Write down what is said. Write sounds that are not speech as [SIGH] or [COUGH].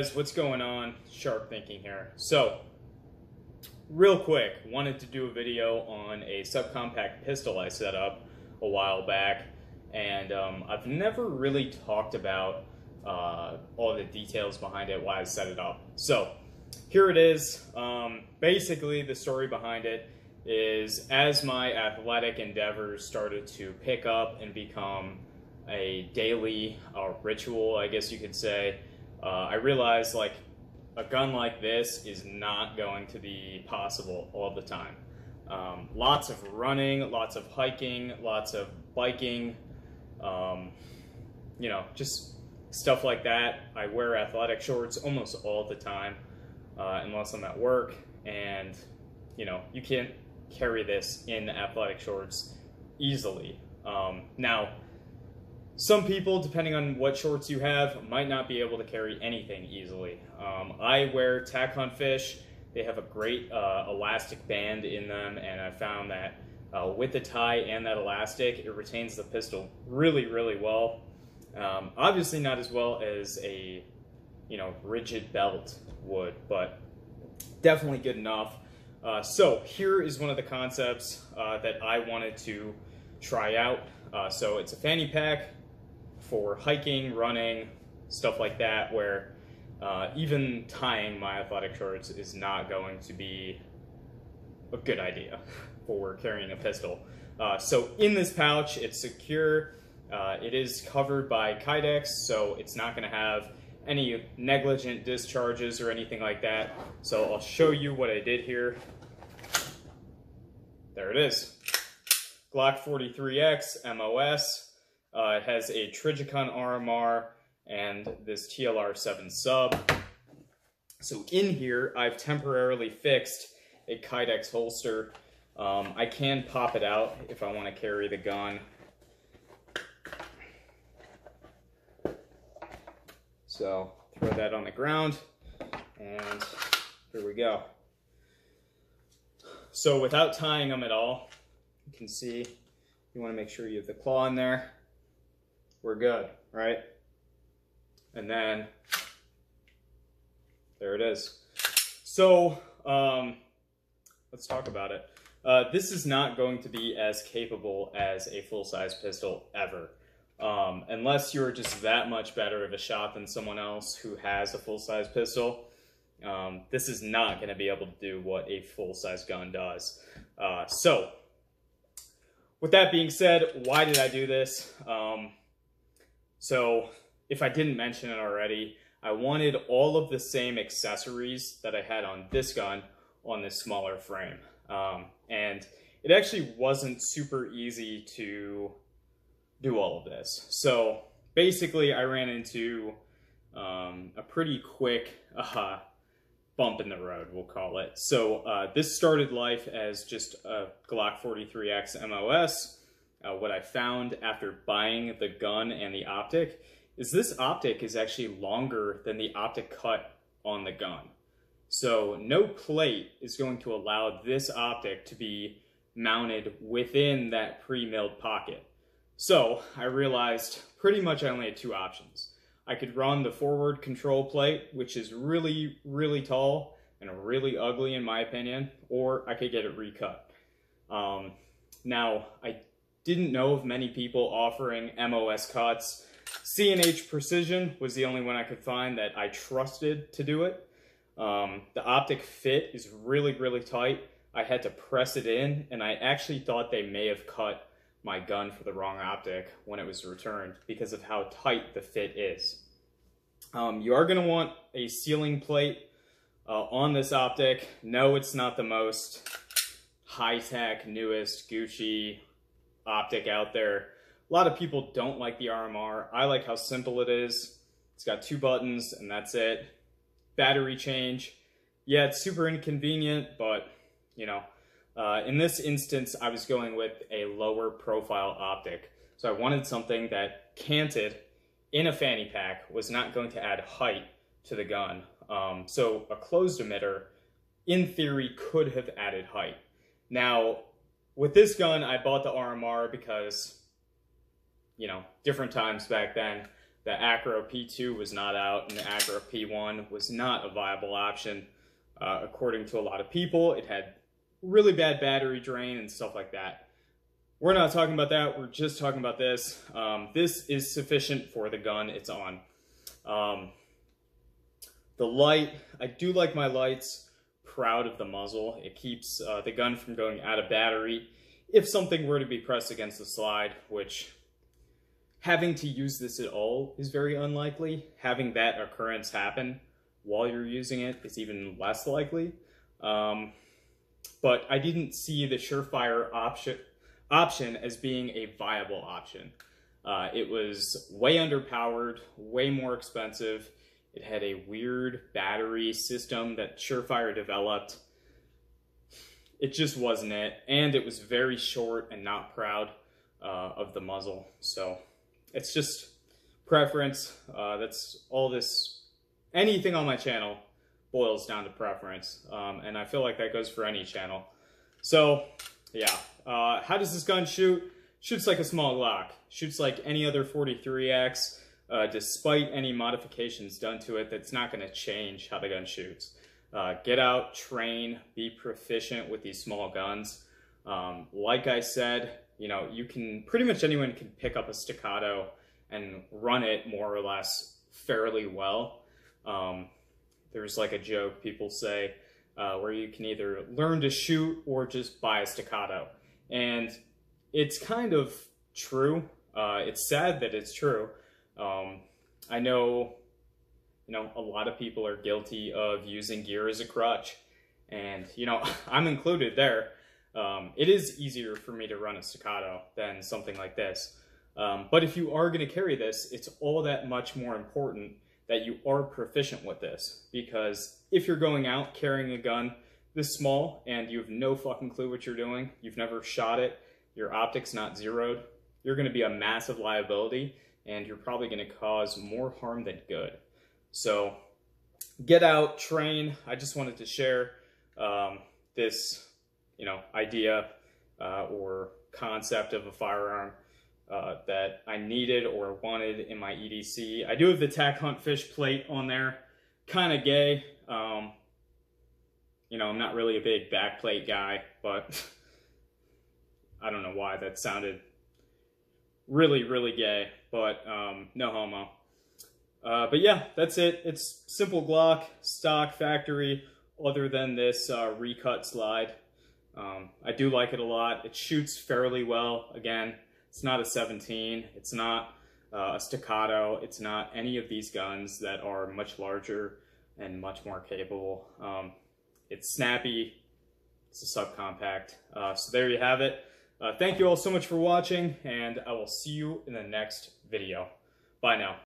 Guys, what's going on? Sharp thinking here. So, real quick, wanted to do a video on a subcompact pistol I set up a while back, and um, I've never really talked about uh, all the details behind it, why I set it up. So, here it is. Um, basically, the story behind it is as my athletic endeavors started to pick up and become a daily uh, ritual, I guess you could say, uh, I realized like a gun like this is not going to be possible all the time. Um, lots of running, lots of hiking, lots of biking, um, you know, just stuff like that. I wear athletic shorts almost all the time, uh, unless I'm at work, and you know, you can't carry this in athletic shorts easily. Um, now, some people, depending on what shorts you have, might not be able to carry anything easily. Um, I wear tack hunt fish. They have a great uh, elastic band in them, and I found that uh, with the tie and that elastic, it retains the pistol really, really well. Um, obviously, not as well as a you know rigid belt would, but definitely good enough. Uh, so here is one of the concepts uh, that I wanted to try out. Uh, so it's a fanny pack for hiking, running, stuff like that, where uh, even tying my athletic shorts is not going to be a good idea [LAUGHS] for carrying a pistol. Uh, so in this pouch, it's secure. Uh, it is covered by Kydex, so it's not going to have any negligent discharges or anything like that. So I'll show you what I did here. There it is. Glock 43X MOS. Uh, it has a Trijicon RMR and this TLR7 sub. So in here, I've temporarily fixed a Kydex holster. Um, I can pop it out if I want to carry the gun. So throw that on the ground and here we go. So without tying them at all, you can see you want to make sure you have the claw in there we're good, right? And then there it is. So um, let's talk about it. Uh, this is not going to be as capable as a full-size pistol ever. Um, unless you're just that much better of a shot than someone else who has a full-size pistol, um, this is not going to be able to do what a full-size gun does. Uh, so, with that being said, why did I do this? Um, so if I didn't mention it already, I wanted all of the same accessories that I had on this gun on this smaller frame. Um, and it actually wasn't super easy to do all of this. So basically I ran into um, a pretty quick [LAUGHS] uh, bump in the road, we'll call it. So uh, this started life as just a Glock 43X MOS. Uh, what I found after buying the gun and the optic is this optic is actually longer than the optic cut on the gun. So no plate is going to allow this optic to be mounted within that pre-milled pocket. So I realized pretty much I only had two options. I could run the forward control plate, which is really, really tall and really ugly in my opinion, or I could get it recut. Um, now, I didn't know of many people offering MOS cuts. C&H Precision was the only one I could find that I trusted to do it. Um, the optic fit is really, really tight. I had to press it in, and I actually thought they may have cut my gun for the wrong optic when it was returned because of how tight the fit is. Um, you are going to want a sealing plate uh, on this optic. No, it's not the most high-tech, newest Gucci optic out there. A lot of people don't like the RMR. I like how simple it is. It's got two buttons and that's it. Battery change. Yeah, it's super inconvenient, but you know, uh, in this instance, I was going with a lower profile optic. So I wanted something that canted in a fanny pack was not going to add height to the gun. Um, so a closed emitter, in theory, could have added height. Now, with this gun, I bought the RMR because, you know, different times back then. the Acro P2 was not out and the Acro P1 was not a viable option. Uh, according to a lot of people, it had really bad battery drain and stuff like that. We're not talking about that. We're just talking about this. Um, this is sufficient for the gun it's on. Um, the light, I do like my lights. Proud of the muzzle. It keeps uh, the gun from going out of battery if something were to be pressed against the slide, which having to use this at all is very unlikely. Having that occurrence happen while you're using it is even less likely. Um, but I didn't see the Surefire option option as being a viable option. Uh, it was way underpowered, way more expensive. It had a weird battery system that Surefire developed. It just wasn't it. And it was very short and not proud uh, of the muzzle. So it's just preference. Uh, that's all this, anything on my channel boils down to preference. Um, and I feel like that goes for any channel. So yeah, uh, how does this gun shoot? Shoots like a small Glock. Shoots like any other 43X, uh, despite any modifications done to it, that's not going to change how the gun shoots. Uh, get out, train, be proficient with these small guns. Um, like I said, you know, you can, pretty much anyone can pick up a staccato and run it more or less fairly well. Um, there's like a joke people say uh, where you can either learn to shoot or just buy a staccato. And it's kind of true. Uh, it's sad that it's true. Um, I know, you know, a lot of people are guilty of using gear as a crutch, and you know, [LAUGHS] I'm included there. Um, it is easier for me to run a staccato than something like this. Um, but if you are going to carry this, it's all that much more important that you are proficient with this because if you're going out carrying a gun this small and you have no fucking clue what you're doing, you've never shot it, your optic's not zeroed, you're going to be a massive liability and you're probably going to cause more harm than good. So get out, train. I just wanted to share um, this, you know, idea uh, or concept of a firearm uh, that I needed or wanted in my EDC. I do have the TAC Hunt Fish plate on there. Kind of gay. Um, you know, I'm not really a big backplate guy, but [LAUGHS] I don't know why that sounded really, really gay, but um, no homo. Uh, but yeah, that's it. It's simple Glock, stock, factory, other than this uh, recut slide. Um, I do like it a lot. It shoots fairly well. Again, it's not a 17. It's not uh, a staccato. It's not any of these guns that are much larger and much more capable. Um, it's snappy. It's a subcompact. Uh, so there you have it. Uh, thank you all so much for watching, and I will see you in the next video. Bye now.